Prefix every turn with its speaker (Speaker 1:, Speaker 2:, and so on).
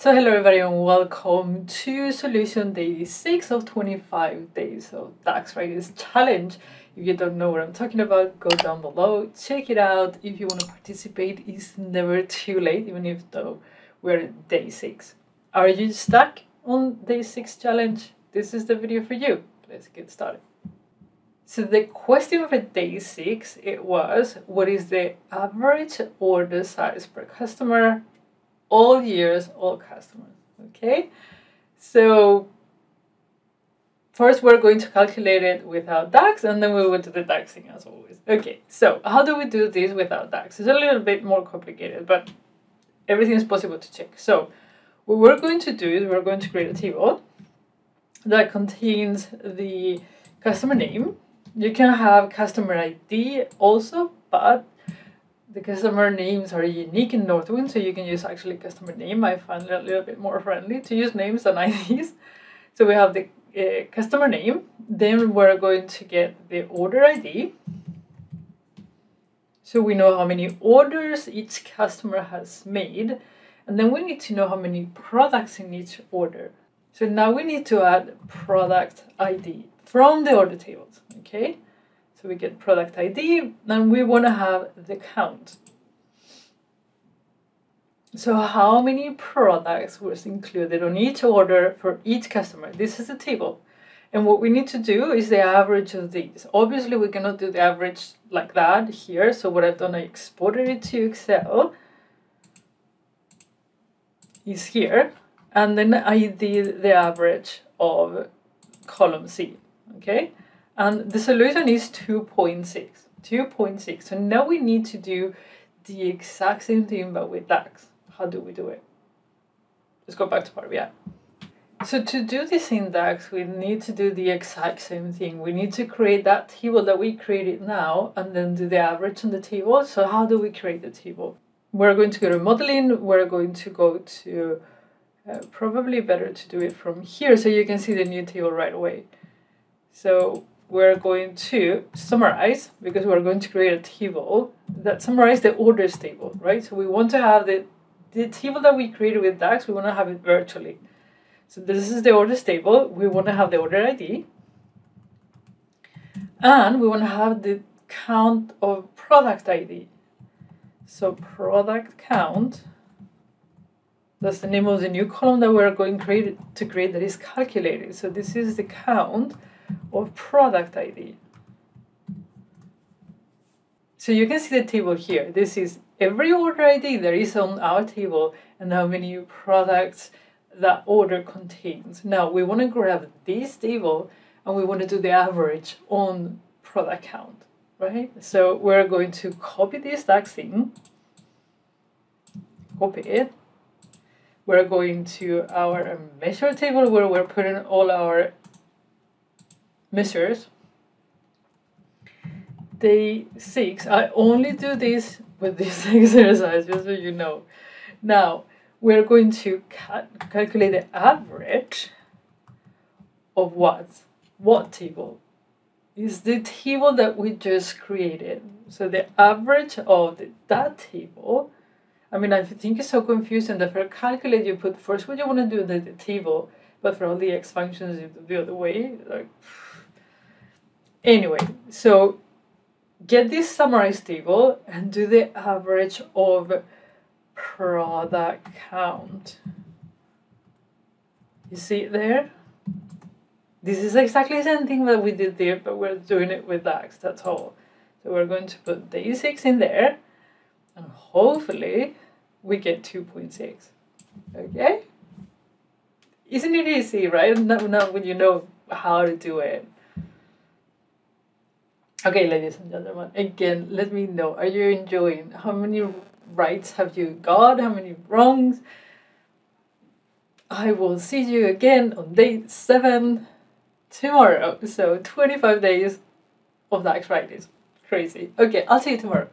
Speaker 1: So hello everybody and welcome to solution day 6 of 25 days of DAX Fridays challenge. If you don't know what I'm talking about, go down below, check it out. If you want to participate, it's never too late, even if though we're day 6. Are you stuck on day 6 challenge? This is the video for you. Let's get started. So the question for day 6 it was what is the average order size per customer all years, all customers. Okay, so first we're going to calculate it without DAX and then we will do the DAXing as always. Okay, so how do we do this without DAX? It's a little bit more complicated, but everything is possible to check. So what we're going to do is we're going to create a table that contains the customer name. You can have customer ID also, but the customer names are unique in Northwind, so you can use actually customer name. I find it a little bit more friendly to use names than IDs. So we have the uh, customer name, then we're going to get the order ID. So we know how many orders each customer has made, and then we need to know how many products in each order. So now we need to add product ID from the order tables, okay? So we get product ID and we want to have the count. So how many products was included on each order for each customer? This is a table. And what we need to do is the average of these. Obviously, we cannot do the average like that here. So what I've done, I exported it to Excel. Is here. And then I did the average of column C. Okay. And the solution is 2.6. 2.6. So now we need to do the exact same thing but with DAX. How do we do it? Let's go back to Power BI. So to do this in DAX, we need to do the exact same thing. We need to create that table that we created now and then do the average on the table. So how do we create the table? We're going to go to modeling. We're going to go to uh, probably better to do it from here so you can see the new table right away. So we're going to summarize because we're going to create a table that summarizes the orders table, right? So we want to have the, the table that we created with DAX, we want to have it virtually. So this is the orders table. We want to have the order ID. And we want to have the count of product ID. So product count, that's the name of the new column that we're going create, to create that is calculated. So this is the count of product ID. So you can see the table here. This is every order ID there is on our table and how many products that order contains. Now we want to grab this table and we want to do the average on product count, right? So we're going to copy this DAX thing, copy it. We're going to our measure table where we're putting all our measures. Day six, I only do this with this exercise, just so you know. Now, we're going to cal calculate the average of what? What table? Is the table that we just created. So the average of the, that table, I mean, I think it's so confusing that for calculate you put first what you want to do in the, the table, but for all the x functions you do the other way. Like, Anyway, so get this summarized table and do the average of product count. You see it there? This is exactly the same thing that we did there, but we're doing it with DAX, that's all. So we're going to put day 6 in there, and hopefully we get 2.6. Okay? Isn't it easy, right? Now, now when you know how to do it. Okay, ladies and gentlemen, again, let me know. Are you enjoying? How many rights have you got? How many wrongs? I will see you again on day seven tomorrow. So 25 days of DAX Fridays. Crazy. Okay, I'll see you tomorrow.